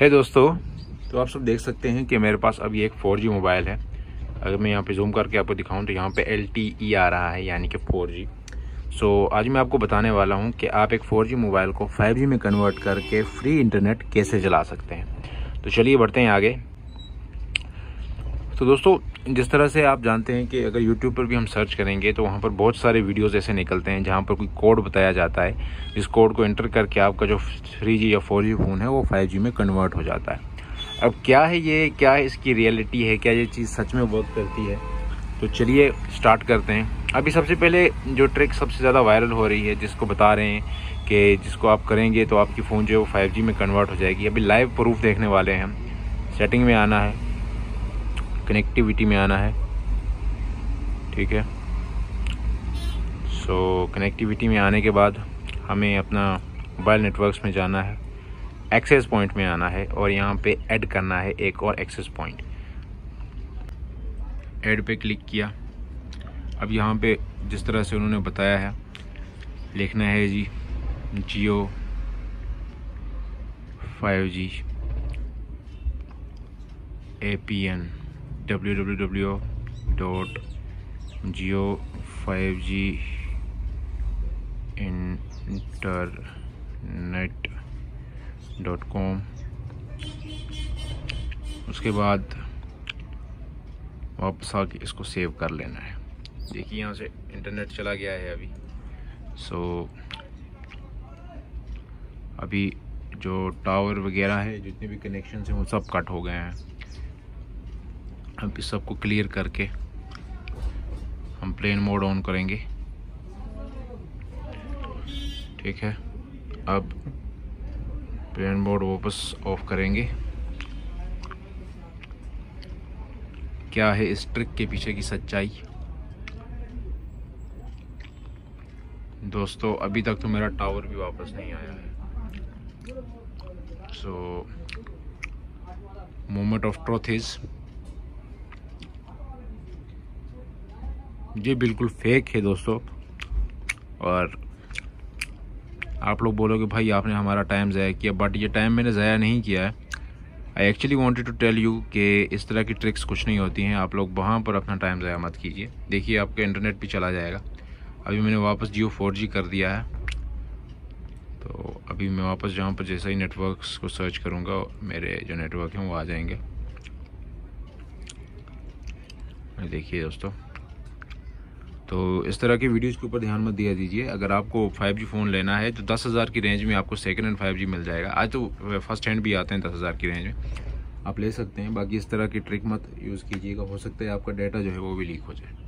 है दोस्तों। तो आप सब देख सकते हैं कि मेरे पास अभी एक 4G मोबाइल है। अगर मैं यहाँ पे जूम करके आपको दिखाऊँ तो यहाँ पे एल e आ रहा है यानी कि 4G सो so, आज मैं आपको बताने वाला हूँ कि आप एक 4G मोबाइल को 5G में कन्वर्ट करके फ्री इंटरनेट कैसे चला सकते हैं। तो चलिए बढ़ते हैं आगे। तो दोस्तों जिस तरह से आप जानते हैं कि अगर यूट्यूब पर भी हम सर्च करेंगे तो वहाँ पर बहुत सारे वीडियोस ऐसे निकलते हैं जहाँ पर कोई कोड बताया जाता है। जिस कोड को एंटर करके आपका जो थ्री या फोर फ़ोन है, वो फाइव में कन्वर्ट हो जाता है। अब क्या है ये, क्या है इसकी रियलिटी है, क्या ये चीज़ सच में वर्क करती है? तो चलिए स्टार्ट करते हैं। अभी सबसे पहले जो ट्रिक सबसे ज़्यादा वायरल हो रही है, जिसको बता रहे हैं कि जिसको आप करेंगे तो आपकी फ़ोन जो है वो फाइव में कन्वर्ट हो जाएगी। अभी लाइव प्रूफ देखने वाले हैं। सेटिंग में आना है। कनेक्टिविटी में आना है। ठीक है? सो कनेक्टिविटी में आने के बाद हमें अपना मोबाइल नेटवर्क्स में जाना है। एक्सेस पॉइंट में आना है और यहाँ पे ऐड करना है एक और एक्सेस पॉइंट ऐड पे क्लिक किया। अब यहाँ पे जिस तरह से उन्होंने बताया है, लिखना है जी, Jio 5G A P N W W W dot Jio five G internet dot com उसके बाद वापस आके इसको सेव कर लेना है। देखिए यहाँ से इंटरनेट चला गया है अभी। सो so, अभी जो टावर वगैरह है जितने भी कनेक्शन हैं वो सब कट हो गए हैं। अब इस सबको क्लियर करके हम प्लेन मोड ऑन करेंगे। ठीक है? अब प्लेन मोड वापस ऑफ़ करेंगे। क्या है इस ट्रिक के पीछे की सच्चाई? दोस्तों, अभी तक तो मेरा टावर भी वापस नहीं आया है। So moment of truth is ये बिल्कुल फेक है दोस्तों। और आप लोग बोलोगे, भाई, आपने हमारा टाइम ज़ाया किया। बट ये टाइम मैंने ज़ाया नहीं किया है। I actually wanted to tell you कि इस तरह की ट्रिक्स कुछ नहीं होती हैं। आप लोग वहाँ पर अपना टाइम ज़ाया मत कीजिए। देखिए, आपका इंटरनेट भी चला जाएगा। अभी मैंने वापस जियो फोर जी कर दिया है। तो अभी मैं वापस जहाँ पर जैसा ही नेटवर्क्स को सर्च करूँगा, मेरे जो नेटवर्क हैं, वो आ जाएँगे। देखिए दोस्तों। तो इस तरह की वीडियोज़ के ऊपर ध्यान मत दिया दीजिए। अगर आपको 5G फ़ोन लेना है तो दस हज़ार की रेंज में आपको सेकेंड हैंड 5G मिल जाएगा। आज तो फ़र्स्ट हैंड भी आते हैं दस हज़ार की रेंज में। आप ले सकते हैं। बाकी इस तरह की ट्रिक मत यूज़ कीजिएगा। हो सकता है आपका डाटा जो है वो भी लीक हो जाए।